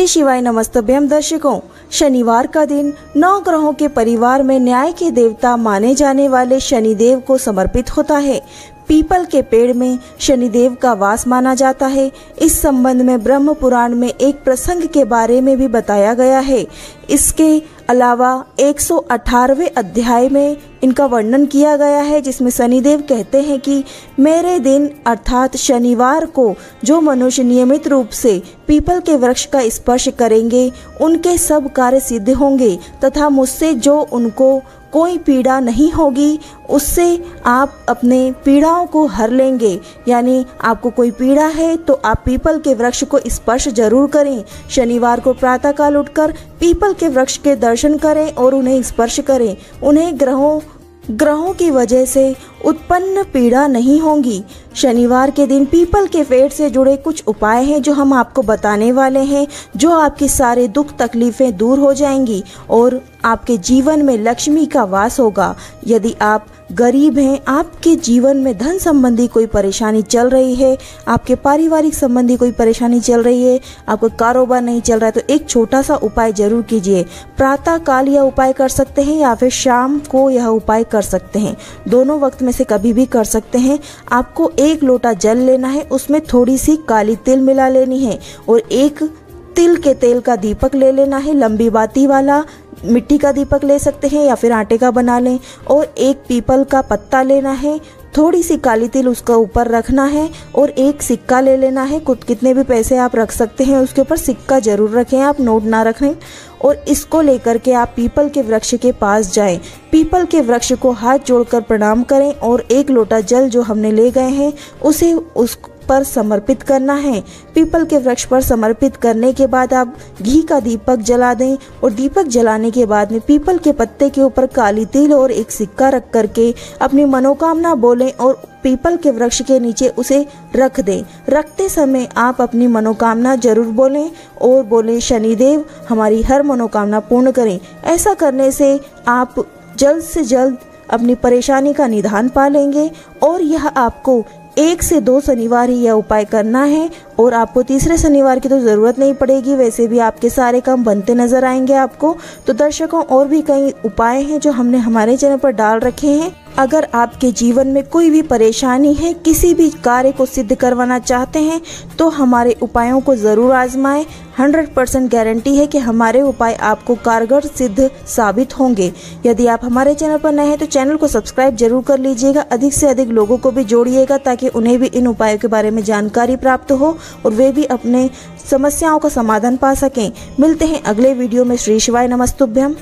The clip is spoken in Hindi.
श्री शिवाय नमस्तभ्यम दर्शकों। शनिवार का दिन नौ ग्रहों के परिवार में न्याय के देवता माने जाने वाले शनिदेव को समर्पित होता है। पीपल के पेड़ में शनिदेव का वास माना जाता है। इस संबंध में ब्रह्म पुराण में एक प्रसंग के बारे में भी बताया गया है। इसके अलावा 118वें अध्याय में इनका वर्णन किया गया है, जिसमें शनिदेव कहते हैं कि मेरे दिन अर्थात शनिवार को जो मनुष्य नियमित रूप से पीपल के वृक्ष का स्पर्श करेंगे, उनके सब कार्य सिद्ध होंगे तथा मुझसे जो उनको कोई पीड़ा नहीं होगी, उससे आप अपने पीड़ाओं को हर लेंगे। यानी आपको कोई पीड़ा है तो आप पीपल के वृक्ष को स्पर्श ज़रूर करें। शनिवार को प्रातःकाल उठकर पीपल के वृक्ष के दर्शन करें और उन्हें स्पर्श करें। उन्हें ग्रहों ग्रहों की वजह से उत्पन्न पीड़ा नहीं होंगी। शनिवार के दिन पीपल के पेड़ से जुड़े कुछ उपाय हैं जो हम आपको बताने वाले हैं, जो आपकी सारे दुख तकलीफें दूर हो जाएँगी और आपके जीवन में लक्ष्मी का वास होगा। यदि आप गरीब हैं, आपके जीवन में धन संबंधी कोई परेशानी चल रही है, आपके पारिवारिक संबंधी कोई परेशानी चल रही है, आपका कारोबार नहीं चल रहा है तो एक छोटा सा उपाय ज़रूर कीजिए। प्रातः काल यह उपाय कर सकते हैं या फिर शाम को यह उपाय कर सकते हैं। दोनों वक्त में से कभी भी कर सकते हैं। आपको एक लोटा जल लेना है, उसमें थोड़ी सी काली तिल मिला लेनी है और एक तिल के तेल का दीपक ले लेना है, लंबी बाती वाला मिट्टी का दीपक ले सकते हैं या फिर आटे का बना लें और एक पीपल का पत्ता लेना है। थोड़ी सी काली तिल उसका ऊपर रखना है और एक सिक्का ले लेना है। कुछ कितने भी पैसे आप रख सकते हैं उसके ऊपर सिक्का ज़रूर रखें, आप नोट ना रखें। और इसको लेकर के आप पीपल के वृक्ष के पास जाएँ। पीपल के वृक्ष को हाथ जोड़कर प्रणाम करें और एक लोटा जल जो हमने ले गए हैं, उसे उस पर समर्पित करना है। पीपल के वृक्ष पर समर्पित करने के बाद आप घी का दीपक जला दें और दीपक जलाने के बाद में पीपल के पत्ते के ऊपर काली तिल और एक सिक्का रख करके अपनी मनोकामना बोलें और पीपल के वृक्ष के नीचे उसे रख दें। रखते समय आप अपनी मनोकामना ज़रूर बोलें और बोलें, शनिदेव, हमारी हर मनोकामना पूर्ण करें। ऐसा करने से आप जल्द से जल्द अपनी परेशानी का निदान पा लेंगे और यह आपको एक से दो शनिवार ही यह उपाय करना है और आपको तीसरे शनिवार की तो ज़रूरत नहीं पड़ेगी। वैसे भी आपके सारे काम बनते नज़र आएँगे आपको। तो दर्शकों, और भी कई उपाय हैं जो हमने हमारे चैनल पर डाल रखे हैं। अगर आपके जीवन में कोई भी परेशानी है, किसी भी कार्य को सिद्ध करवाना चाहते हैं तो हमारे उपायों को ज़रूर आजमाएँ। 100 परसेंट गारंटी है कि हमारे उपाय आपको कारगर, सिद्ध साबित होंगे। यदि आप हमारे चैनल पर नए हैं तो चैनल को सब्सक्राइब ज़रूर कर लीजिएगा। अधिक से अधिक लोगों को भी जोड़िएगा, ताकि उन्हें भी इन उपायों के बारे में जानकारी प्राप्त हो और वे भी अपने समस्याओं का समाधान पा सकें। मिलते हैं अगले वीडियो में। श्री शिवाय नमस्तुभ्यम।